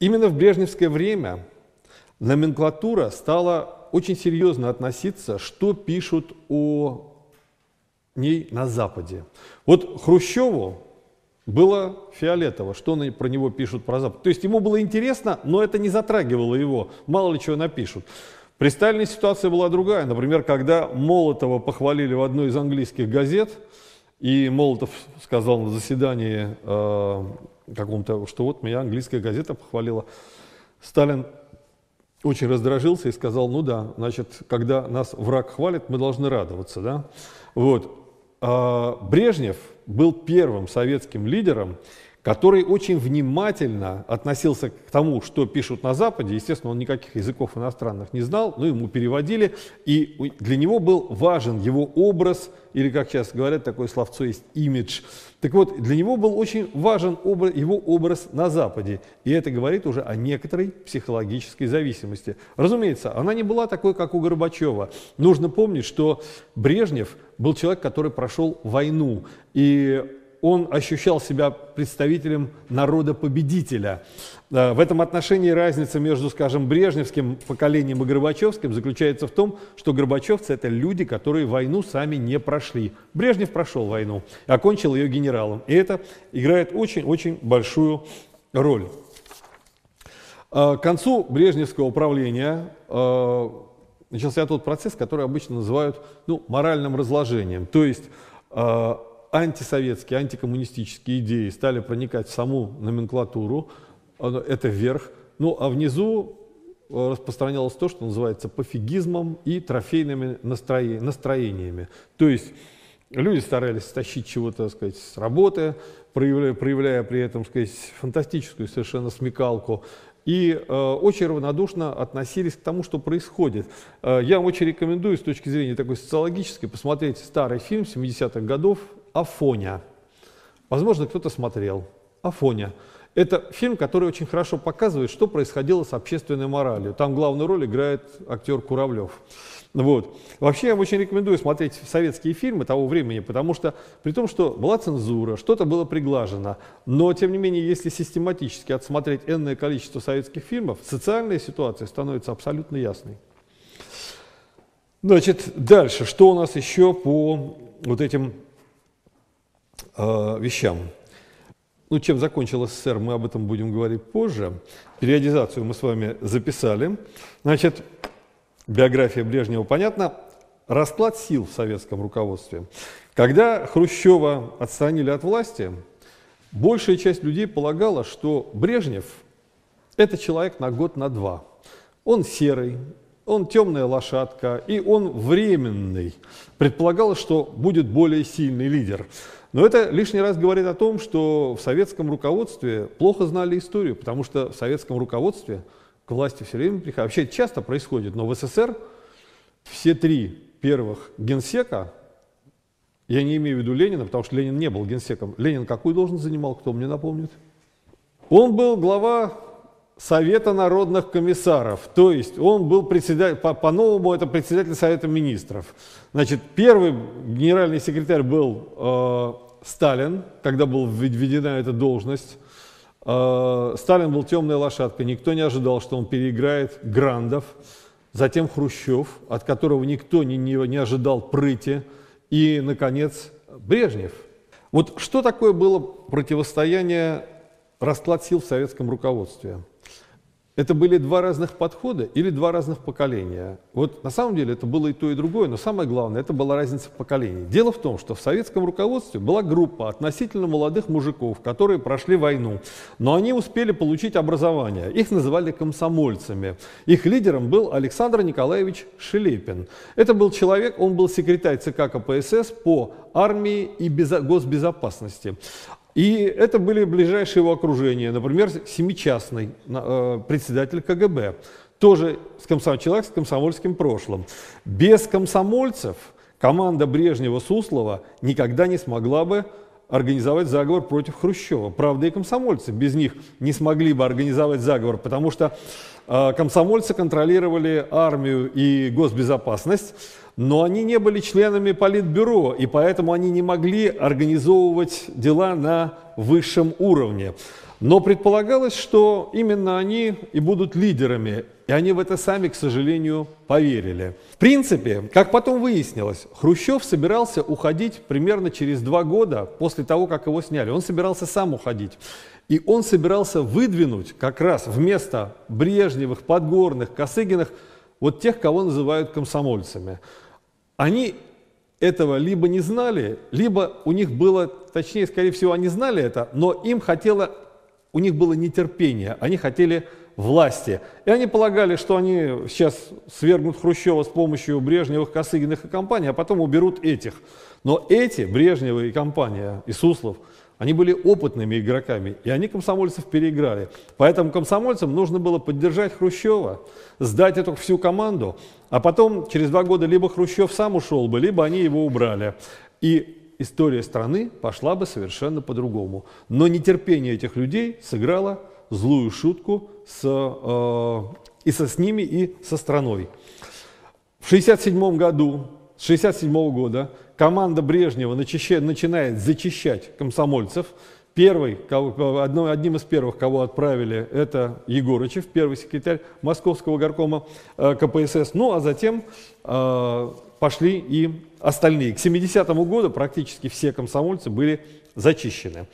Именно в брежневское время номенклатура стала очень серьезно относиться, что пишут о ней на Западе. Вот Хрущеву было фиолетово, что про него пишут про Запад. То есть ему было интересно, но это не затрагивало его, мало ли чего напишут. При Сталине ситуация была другая. Например, когда Молотова похвалили в одной из английских газет, и Молотов сказал на заседании э, каком-то, что вот меня английская газета похвалила, Сталин очень раздражился и сказал, ну да, значит, когда нас враг хвалит, мы должны радоваться, да. Вот. А Брежнев был первым советским лидером, который очень внимательно относился к тому, что пишут на Западе. Естественно, он никаких языков иностранных не знал, но ему переводили. И для него был важен его образ, или, как сейчас говорят, такое словцо есть имидж. Так вот, для него был очень важен образ, его образ на Западе. И это говорит уже о некоторой психологической зависимости. Разумеется, она не была такой, как у Горбачева. Нужно помнить, что Брежнев был человек, который прошел войну. И он ощущал себя представителем народа-победителя. Э, в этом отношении разница между, скажем, брежневским поколением и горбачевским заключается в том, что горбачевцы – это люди, которые войну сами не прошли. Брежнев прошел войну, окончил ее генералом. И это играет очень-очень большую роль. Э, к концу брежневского управления э, начался тот процесс, который обычно называют ну, моральным разложением. То есть антисоветские, антикоммунистические идеи стали проникать в саму номенклатуру, это вверх, ну а внизу э, распространялось то, что называется пофигизмом и трофейными настроениями. То есть люди старались стащить чего-то, сказать, с работы, проявляя, проявляя при этом, сказать, фантастическую совершенно смекалку, и э, очень равнодушно относились к тому, что происходит. Э, я вам очень рекомендую с точки зрения такой социологической посмотреть старый фильм 70-х годов Афоня. Возможно, кто-то смотрел. Афоня. Это фильм, который очень хорошо показывает, что происходило с общественной моралью. Там главную роль играет актер Куравлев. Вот. Вообще я очень рекомендую смотреть советские фильмы того времени, потому что при том, что была цензура, что-то было приглажено, но тем не менее, если систематически отсмотреть энное количество советских фильмов, социальная ситуация становится абсолютно ясной. Значит, дальше, что у нас еще по вот этим э, вещам. Ну, чем закончил СССР, мы об этом будем говорить позже. Периодизацию мы с вами записали. Значит, биография Брежнева понятна. Расклад сил в советском руководстве. Когда Хрущева отстранили от власти, большая часть людей полагала, что Брежнев – это человек на год, на два. Он серый, он темная лошадка, и он временный. Предполагалось, что будет более сильный лидер. Но это лишний раз говорит о том, что в советском руководстве плохо знали историю, потому что в советском руководстве к власти все время приходят. Вообще это часто происходит, но в СССР все три первых генсека, я не имею в виду Ленина, потому что Ленин не был генсеком. Ленин какую должность занимал, кто мне напомнит? Он был глава Совета народных комиссаров, то есть он был председатель, по-новому по это председатель Совета министров. Значит, первый генеральный секретарь был э, Сталин, когда была введена эта должность. Э, Сталин был темная лошадка, никто не ожидал, что он переиграет Грандов. Затем Хрущев, от которого никто не, не, не ожидал прыти. И, наконец, Брежнев. Вот что такое было противостояние, расклад сил в советском руководстве? Это были два разных подхода или два разных поколения. Вот на самом деле это было и то, и другое, но самое главное, это была разница в поколении. Дело в том, что в советском руководстве была группа относительно молодых мужиков, которые прошли войну, но они успели получить образование. Их называли комсомольцами. Их лидером был Александр Николаевич Шелепин. Это был человек, он был секретарь ЦК КПСС по армии и госбезопасности. И это были ближайшие его окружения, например, семичастный э, председатель КГБ, тоже с комсом, человек с комсомольским прошлым. Без комсомольцев команда Брежнева-Суслова никогда не смогла бы организовать заговор против Хрущева. Правда, и комсомольцы без них не смогли бы организовать заговор, потому что э, комсомольцы контролировали армию и госбезопасность, но они не были членами политбюро, и поэтому они не могли организовывать дела на высшем уровне. Но предполагалось, что именно они и будут лидерами, и они в это сами, к сожалению, поверили. В принципе, как потом выяснилось, Хрущев собирался уходить примерно через два года после того, как его сняли. Он собирался сам уходить. И он собирался выдвинуть как раз вместо Брежневых, Подгорных, Косыгиных вот тех, кого называют комсомольцами. Они этого либо не знали, либо у них было, точнее, скорее всего, они знали это, но им хотело, у них было нетерпение, они хотели власти. И они полагали, что они сейчас свергнут Хрущева с помощью Брежневых, Косыгиных и компаний, а потом уберут этих. Но эти, Брежневы и компания, и Суслов, они были опытными игроками, и они комсомольцев переиграли. Поэтому комсомольцам нужно было поддержать Хрущева, сдать эту всю команду, а потом через два года либо Хрущев сам ушел бы, либо они его убрали. И история страны пошла бы совершенно по-другому. Но нетерпение этих людей сыграло злую шутку с, э, и со с ними, и со страной. В 1967 году, с 1967 года команда Брежнева начинает зачищать комсомольцев. Первый, одним из первых, кого отправили, это Егорычев, первый секретарь Московского горкома э, КПСС. Ну, а затем э, пошли и остальные. К 70-му году практически все комсомольцы были зачищены.